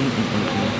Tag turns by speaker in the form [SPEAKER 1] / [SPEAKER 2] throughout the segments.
[SPEAKER 1] Mm-mm-mm-mm.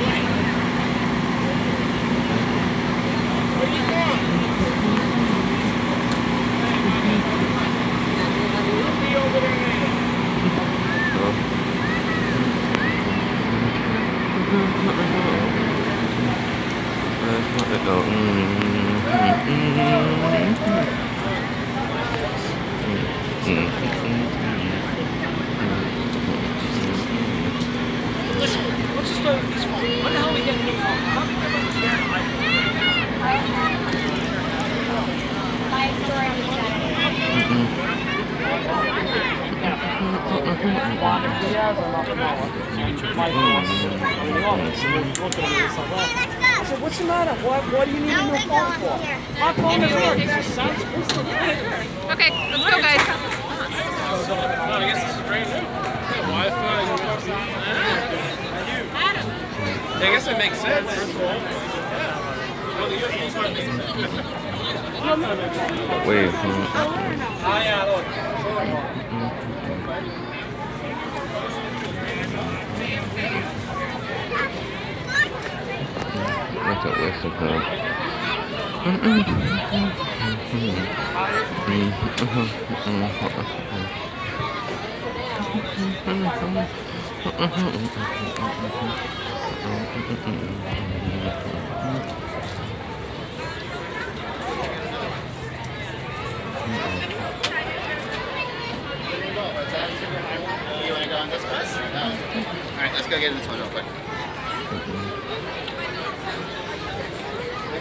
[SPEAKER 1] Listen, what's the story with this phone? When the hell are we getting a new phone? How do we get one here? Said, what's the matter? What, what do you need a new phone for? My phone is working. Sounds
[SPEAKER 2] Okay, let's go, guys.
[SPEAKER 3] No, I guess this is brand new. Wi-Fi. I guess it makes sense.
[SPEAKER 4] Wait
[SPEAKER 3] yeah, look.
[SPEAKER 4] What's a waste of time?
[SPEAKER 5] You want to go this bus? No. All right, let's go get in this one real quick.